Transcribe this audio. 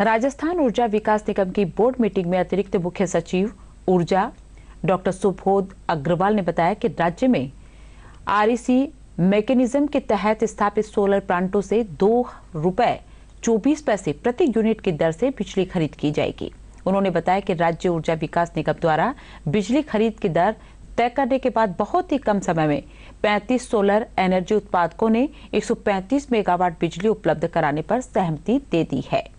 राजस्थान ऊर्जा विकास निगम की board meeting में अतिरिक्त मुख्य सचिव ऊर्जा डॉक्टर सुबोध अग्रवाल ने बताया कि राज्य में आरईसी मैकेनिज्म के तहत स्थापित सोलर प्लांटों से दो रुपए चौबीस पैसे प्रति यूनिट की दर से बिजली खरीद की जाएगी। उन्होंने बताया कि राज्य ऊर्जा विकास निगम द्वारा बिजली खरीद की दर तय करने के बाद बहुत ही कम समय में 35 सोलर एनर्जी उत्पादकों ने 135 मेगावाट बिजली उपलब्ध कराने पर सहमति दे दी है।